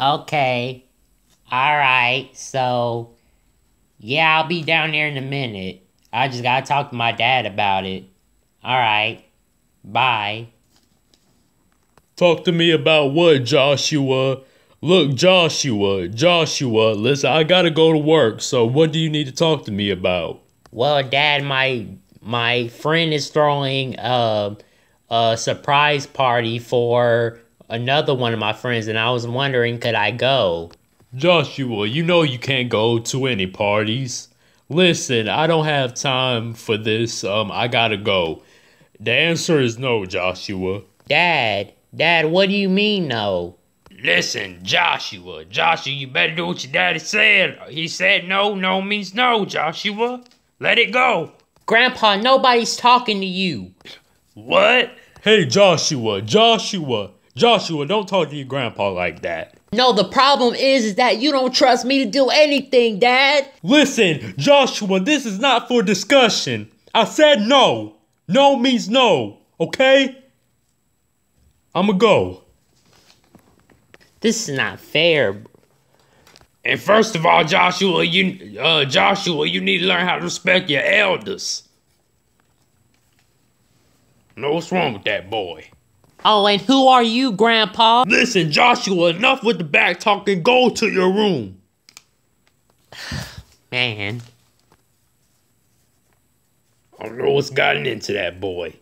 Okay. Alright, so. Yeah, I'll be down there in a minute. I just gotta talk to my dad about it. Alright. Bye. Talk to me about what, Joshua? Look, Joshua, Joshua, listen, I gotta go to work, so what do you need to talk to me about? Well, Dad, my my friend is throwing a, a surprise party for another one of my friends, and I was wondering, could I go? Joshua, you know you can't go to any parties. Listen, I don't have time for this. Um, I gotta go. The answer is no, Joshua. Dad, Dad, what do you mean no? Listen, Joshua, Joshua, you better do what your daddy said. He said no, no means no, Joshua. Let it go. Grandpa, nobody's talking to you. What? Hey, Joshua, Joshua, Joshua, don't talk to your grandpa like that. No, the problem is, is that you don't trust me to do anything, Dad. Listen, Joshua, this is not for discussion. I said no. No means no, okay? I'ma go. This is not fair. And first of all, Joshua, you uh Joshua, you need to learn how to respect your elders. Know what's wrong with that boy? Oh, and who are you, Grandpa? Listen, Joshua, enough with the back talking. Go to your room. Man. I don't know what's gotten into that boy.